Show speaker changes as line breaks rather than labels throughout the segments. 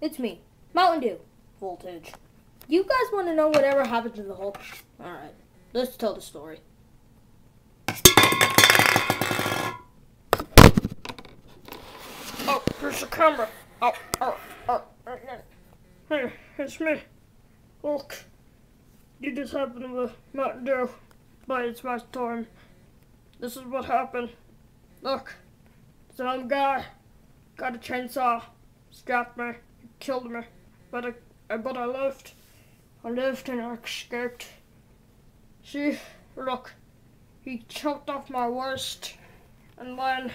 it's me, Mountain Dew, Voltage. You guys want to know whatever happened to the Hulk? Alright, let's tell the story. Oh, here's the camera. Oh, oh, oh, oh. Hey, it's me, Hulk. You just happened with Mountain Dew, but it's my time. This is what happened. Look, some guy got a chainsaw, strapped me, killed me, but I, but I lived. I lived and I escaped. See, look, he chopped off my worst, and then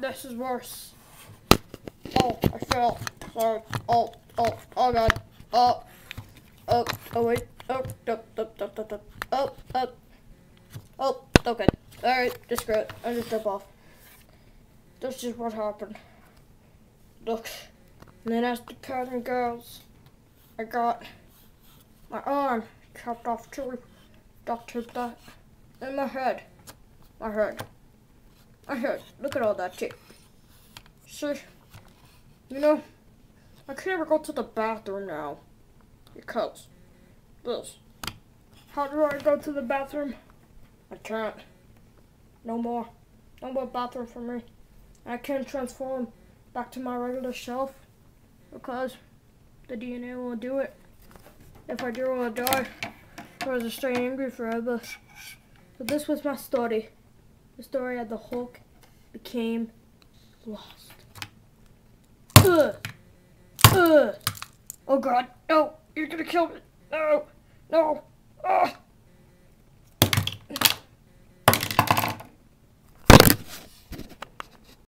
this is worse. Oh, I fell. Sorry. Oh, oh, oh God. Oh, oh, oh wait. Oh, oh, oh, oh, oh, oh, oh, oh, oh, okay. Alright, just screw it. I just jump off. This is what happened. Look. And then as the curtain goes, I got my arm chopped off too. Doctor that in my head. My head. My head. Look at all that shit. See? You know, I can't go to the bathroom now. Because this. How do I go to the bathroom? I can't. No more. No more bathroom for me. I can't transform back to my regular self because the DNA won't do it. If I do, I'll die. Or I'll stay angry forever. But this was my story. The story of the Hulk became lost. Ugh. Ugh. Oh god, no, you're gonna kill me. No, no.